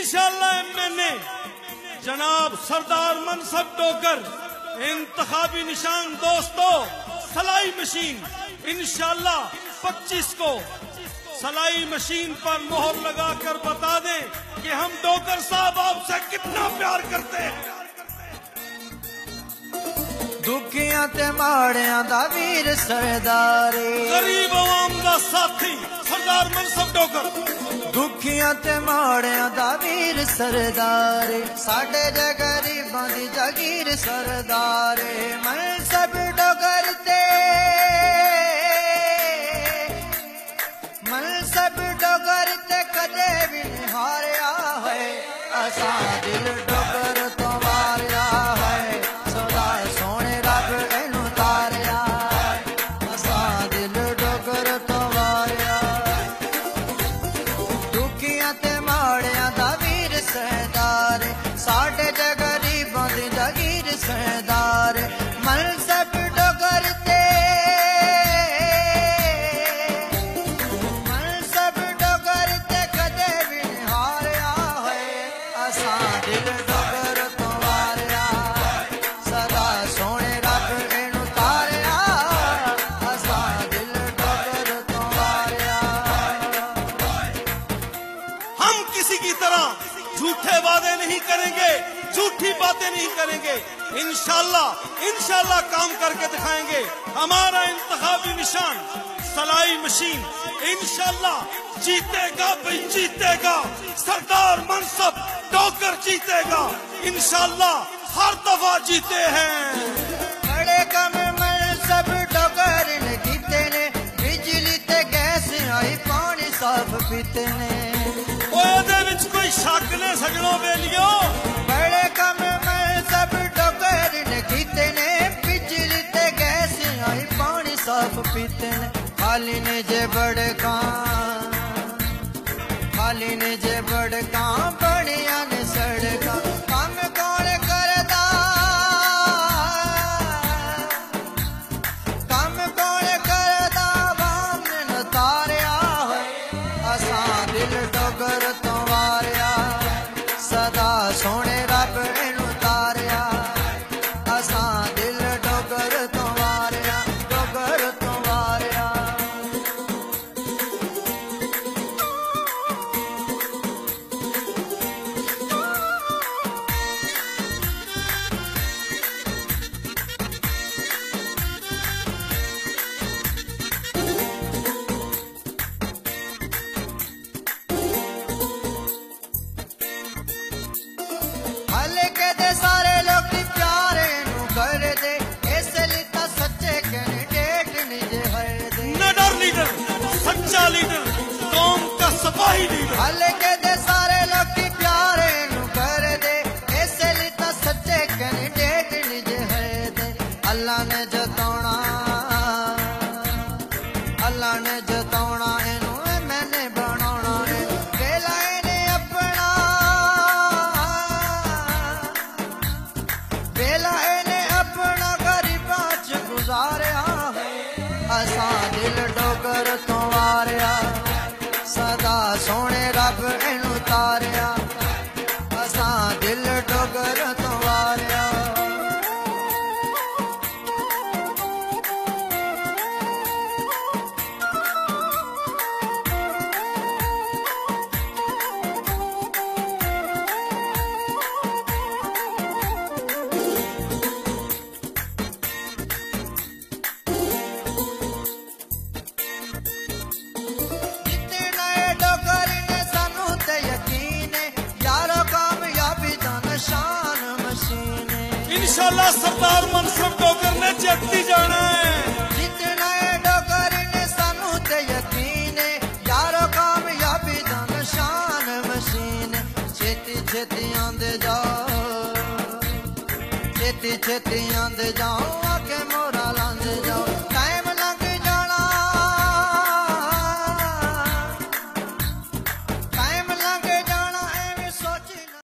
इंशाला M N A जनाब सरदार मनसब docker इंतबी निशान दोस्तों सलाई मशीन इनशाला पच्चीस को। सलाई मशीन पर मोहर लगा कर बता दें कि हम डोकर साहब आपसे कितना प्यार करते हैं। दुखियाँ ते माड़ियाँ दा वीर सरदारी। गरीब आवाम का साथी सरदार मनसब डोकर। ਦੁਖੀਆਂ ਤੇ ਮਾੜਿਆਂ ਦਾ ਵੀਰ ਸਰਦਾਰੇ, ਸਾਡੇ ਜੇ ਗਰੀਬਾਂ ਦੀ ਜਗੀਰ ਸਰਦਾਰ, ਮੈਂ ਸਭ ਡੋਗਰ ਤੇ। ਮੈਂ ਸਭ ਡੋਗਰ ਤੇ ਕਦੇ ਵੀ ਨਹੀਂ ਹਾਰਿਆ ਹੈ ਅਸਾਂ ਦਿਲ इसी तरह झूठे वादे नहीं करेंगे, झूठी बातें नहीं करेंगे। इनशाला इनशाला काम करके दिखाएँगे। हमारा इंतबी निशान, सलाई मशीन इनशाला जीतेगा भाई, जीतेगा। सरदार मनसब डॉकर जीतेगा। इनशाला हर दफ़ा जीते हैं। बड़े जीते ने बिजली ते गैस आई, पानी साफ़ पीते ने ਕੋਈ ਸ਼ੱਕ ਨੇ ਬੜੇ ਕੰਮ ਮੈਂ ਸਭ ਡੋਗਰ ਨੇ ਕੀਤੇ ਨੇ। ਬਿਜਲੀ ਤੇ ਗੈਸ ਆਈ, ਪਾਣੀ ਸਾਫ਼ ਪੀਤੇ ਨੇ। ਖਾਲੀ ਨੇ ਜੇ ਬੜੇ ਕੰਮ ਕੋਈ ਨਹੀਂ ਹਲਕੇ ਦੇ ਸਾਰੇ ਲੋਕੀ ਪਿਆਰੇ ਨੂੰ ਕਰਦੇ। ਇਸੇ ਲਈ ਤਾਂ ਸੱਚੇ ਕਹਿੰਦੇ ਦਿਲ ਜੇ ਹੈ ਤੇ। ਅੱਲਾ ਨੇ ਜਤਾਉਣਾ। ਅੱਲਾ ਨੇ ਜਤਾਉਣਾ, ਇਹਨੂੰ ਮੈਨੇ ਬਣਾਉਣਾ ਏ। ਵੇਲਾ ਇਹਨੇ ਆਪਣਾ। ਵੇਲਾ ਸੋਹਣੇ ਰੱਬ ਇਹਨੂੰ ਤਾਰਿਆ। इंशाल्लाह सरदार मनसूब डोगर ने जगती जाना है जितना है डोगर ने सानू ते यकीन है यारो कामयाबी दा निशान मशीन छेती छेती आंदे जाओ छेती छेती आंदे जाओ